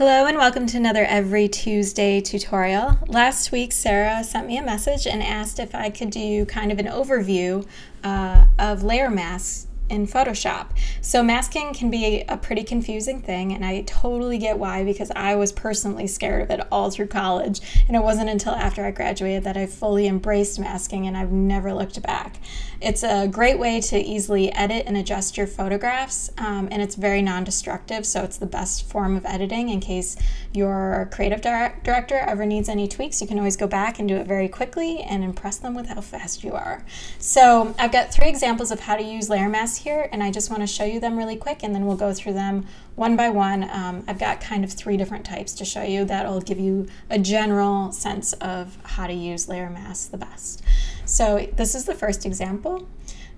Hello and welcome to another Every Tuesday tutorial. Last week Sarah sent me a message and asked if I could do kind of an overview uh, of layer masks in Photoshop. So masking can be a pretty confusing thing and I totally get why because I was personally scared of it all through college and it wasn't until after I graduated that I fully embraced masking and I've never looked back. It's a great way to easily edit and adjust your photographs um, and it's very non-destructive so it's the best form of editing in case your creative director ever needs any tweaks you can always go back and do it very quickly and impress them with how fast you are. So I've got three examples of how to use layer masks here and I just want to show you them really quick and then we'll go through them one by one. Um, I've got kind of three different types to show you that'll give you a general sense of how to use layer masks the best. So this is the first example.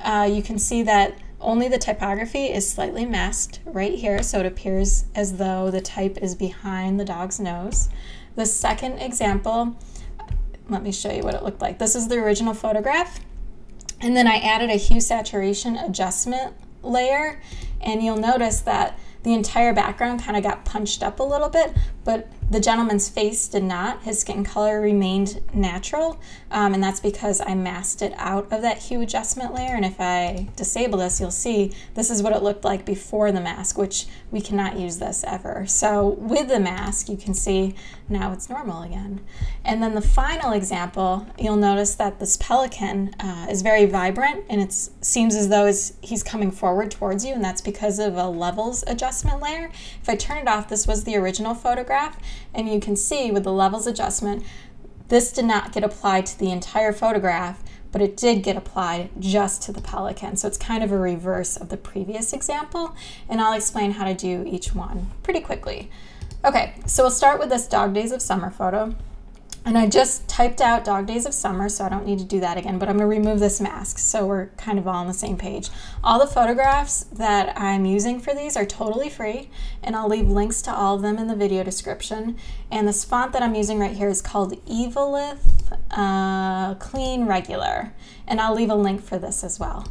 Uh, you can see that only the typography is slightly masked right here so it appears as though the type is behind the dog's nose. The second example, let me show you what it looked like. This is the original photograph and then I added a hue saturation adjustment layer and you'll notice that the entire background kind of got punched up a little bit, but the gentleman's face did not. His skin color remained natural, um, and that's because I masked it out of that hue adjustment layer. And if I disable this, you'll see this is what it looked like before the mask, which we cannot use this ever. So with the mask, you can see now it's normal again. And then the final example, you'll notice that this pelican uh, is very vibrant and it seems as though he's coming forward towards you, and that's because of a levels adjustment layer. If I turn it off, this was the original photograph, and you can see with the levels adjustment, this did not get applied to the entire photograph, but it did get applied just to the pelican. So it's kind of a reverse of the previous example, and I'll explain how to do each one pretty quickly. Okay, so we'll start with this Dog Days of Summer photo. And I just typed out Dog Days of Summer, so I don't need to do that again, but I'm gonna remove this mask so we're kind of all on the same page. All the photographs that I'm using for these are totally free, and I'll leave links to all of them in the video description. And this font that I'm using right here is called Eveleth uh, Clean Regular, and I'll leave a link for this as well.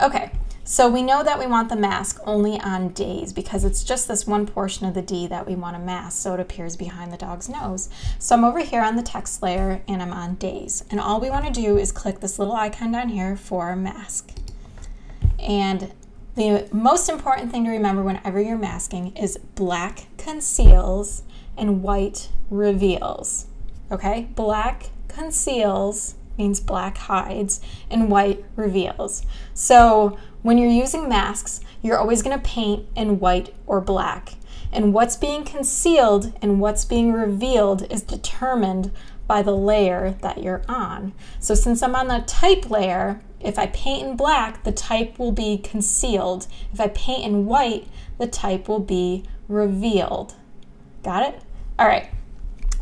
Okay, so we know that we want the mask only on days because it's just this one portion of the D that we want to mask so it appears behind the dog's nose. So I'm over here on the text layer and I'm on days. And all we want to do is click this little icon down here for mask. And the most important thing to remember whenever you're masking is black conceals and white reveals. Okay, black conceals means black hides and white reveals. So when you're using masks, you're always going to paint in white or black. And what's being concealed and what's being revealed is determined by the layer that you're on. So since I'm on the type layer, if I paint in black, the type will be concealed. If I paint in white, the type will be revealed. Got it? All right.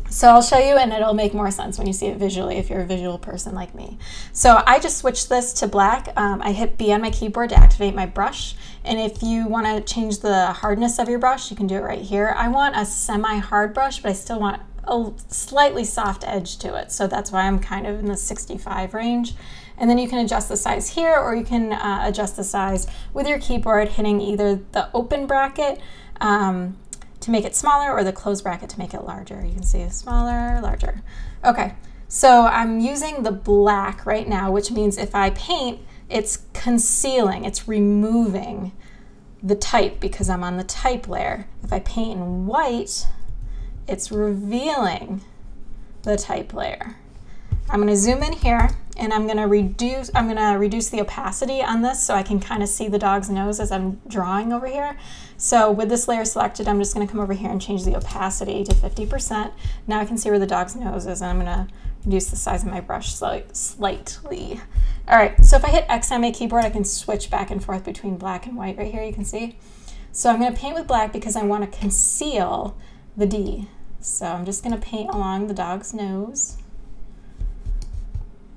So I'll show you and it'll make more sense when you see it visually if you're a visual person like me. So I just switched this to black. Um, I hit B on my keyboard to activate my brush. And if you want to change the hardness of your brush, you can do it right here. I want a semi-hard brush, but I still want a slightly soft edge to it. So that's why I'm kind of in the 65 range. And then you can adjust the size here or you can uh, adjust the size with your keyboard hitting either the open bracket um, to make it smaller or the close bracket to make it larger. You can see smaller, larger. Okay, so I'm using the black right now, which means if I paint, it's concealing, it's removing the type because I'm on the type layer. If I paint in white, it's revealing the type layer. I'm going to zoom in here and I'm going to reduce I'm to reduce the opacity on this so I can kind of see the dog's nose as I'm drawing over here. So with this layer selected, I'm just going to come over here and change the opacity to 50%. Now I can see where the dog's nose is and I'm going to reduce the size of my brush slightly. All right, so if I hit X on my keyboard, I can switch back and forth between black and white right here, you can see. So I'm going to paint with black because I want to conceal the D. So I'm just going to paint along the dog's nose.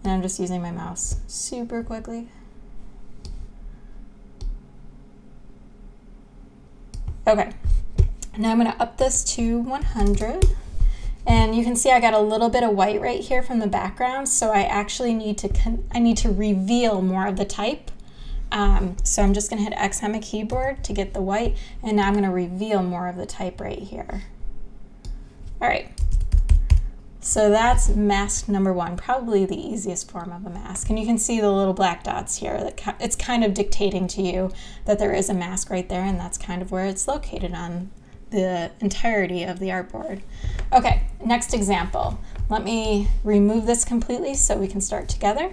And I'm just using my mouse super quickly. Okay, now I'm gonna up this to 100. And you can see I got a little bit of white right here from the background, so I actually need to I need to reveal more of the type. Um, so I'm just gonna hit X on my keyboard to get the white, and now I'm gonna reveal more of the type right here. All right. So that's mask number one, probably the easiest form of a mask. And you can see the little black dots here. That It's kind of dictating to you that there is a mask right there, and that's kind of where it's located on the entirety of the artboard. Okay, next example. Let me remove this completely so we can start together.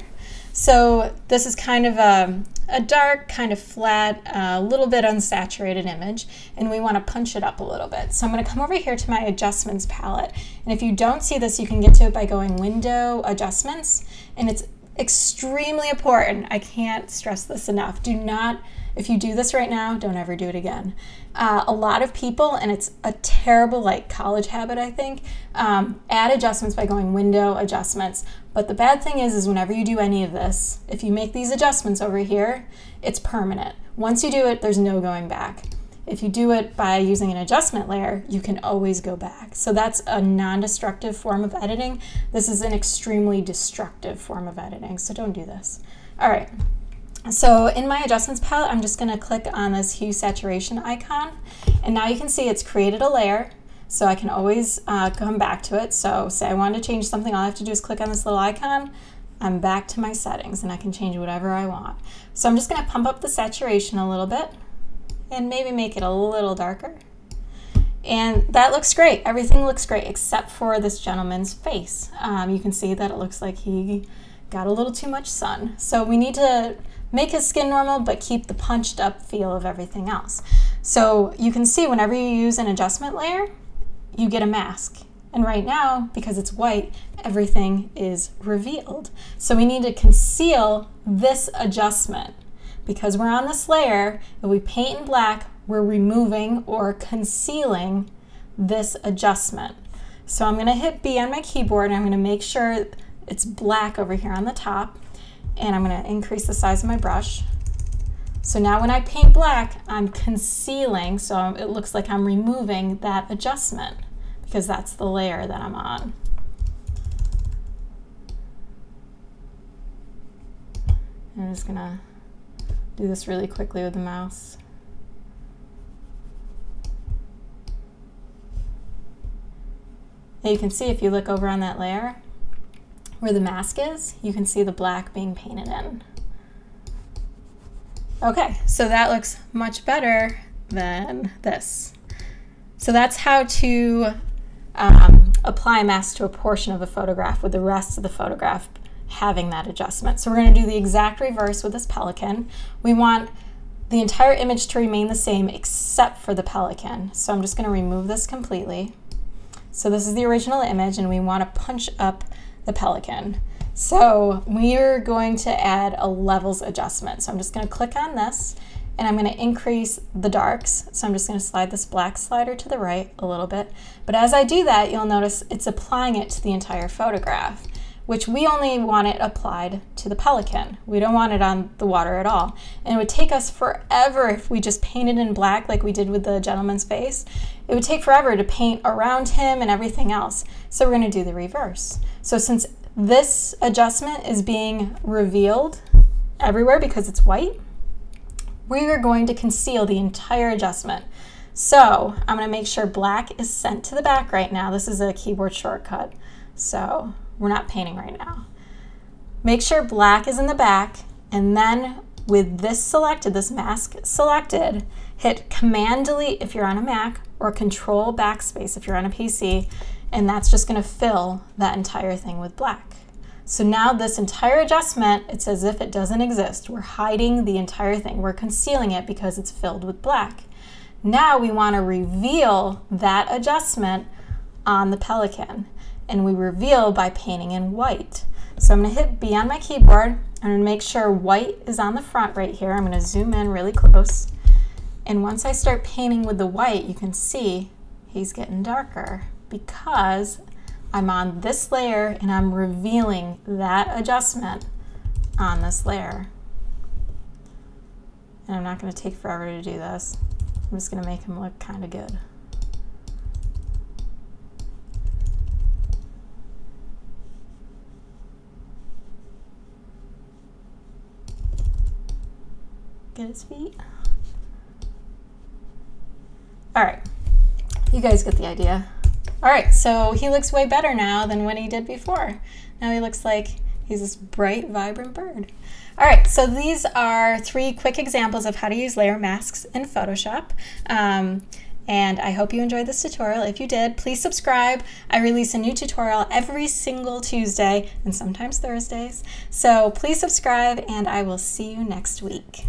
So this is kind of a, a dark, kind of flat, a uh, little bit unsaturated image, and we want to punch it up a little bit. So I'm going to come over here to my adjustments palette, and if you don't see this, you can get to it by going Window, Adjustments, and it's extremely important. I can't stress this enough. Do not if you do this right now, don't ever do it again. Uh, a lot of people, and it's a terrible like college habit, I think, um, add adjustments by going window adjustments. But the bad thing is, is whenever you do any of this, if you make these adjustments over here, it's permanent. Once you do it, there's no going back. If you do it by using an adjustment layer, you can always go back. So that's a non-destructive form of editing. This is an extremely destructive form of editing, so don't do this. All right. So in my adjustments palette, I'm just gonna click on this hue saturation icon. And now you can see it's created a layer. So I can always uh, come back to it. So say I want to change something, all I have to do is click on this little icon. I'm back to my settings and I can change whatever I want. So I'm just gonna pump up the saturation a little bit and maybe make it a little darker. And that looks great. Everything looks great except for this gentleman's face. Um, you can see that it looks like he got a little too much sun. So we need to make his skin normal, but keep the punched up feel of everything else. So you can see whenever you use an adjustment layer, you get a mask. And right now, because it's white, everything is revealed. So we need to conceal this adjustment. Because we're on this layer, if we paint in black, we're removing or concealing this adjustment. So I'm gonna hit B on my keyboard and I'm gonna make sure it's black over here on the top and I'm going to increase the size of my brush. So now when I paint black, I'm concealing, so it looks like I'm removing that adjustment because that's the layer that I'm on. I'm just gonna do this really quickly with the mouse. And you can see if you look over on that layer, where the mask is, you can see the black being painted in. Okay, so that looks much better than this. So that's how to um, apply a mask to a portion of a photograph with the rest of the photograph having that adjustment. So we're going to do the exact reverse with this pelican. We want the entire image to remain the same except for the pelican. So I'm just going to remove this completely. So this is the original image and we want to punch up the Pelican. So we're going to add a levels adjustment. So I'm just gonna click on this and I'm gonna increase the darks. So I'm just gonna slide this black slider to the right a little bit. But as I do that, you'll notice it's applying it to the entire photograph, which we only want it applied to the pelican. We don't want it on the water at all. And it would take us forever if we just painted in black like we did with the gentleman's face. It would take forever to paint around him and everything else. So we're gonna do the reverse. So since this adjustment is being revealed everywhere because it's white, we are going to conceal the entire adjustment. So I'm gonna make sure black is sent to the back right now. This is a keyboard shortcut, so we're not painting right now. Make sure black is in the back, and then with this selected, this mask selected, hit Command Delete if you're on a Mac, or Control Backspace if you're on a PC, and that's just going to fill that entire thing with black. So now this entire adjustment, it's as if it doesn't exist. We're hiding the entire thing. We're concealing it because it's filled with black. Now we want to reveal that adjustment on the pelican. And we reveal by painting in white. So I'm going to hit B on my keyboard. I'm going to make sure white is on the front right here. I'm going to zoom in really close. And once I start painting with the white, you can see he's getting darker because I'm on this layer and I'm revealing that adjustment on this layer. And I'm not going to take forever to do this. I'm just going to make him look kind of good. Get his feet. All right, you guys get the idea. All right, so he looks way better now than when he did before. Now he looks like he's this bright, vibrant bird. All right, so these are three quick examples of how to use layer masks in Photoshop. Um, and I hope you enjoyed this tutorial. If you did, please subscribe. I release a new tutorial every single Tuesday and sometimes Thursdays. So please subscribe and I will see you next week.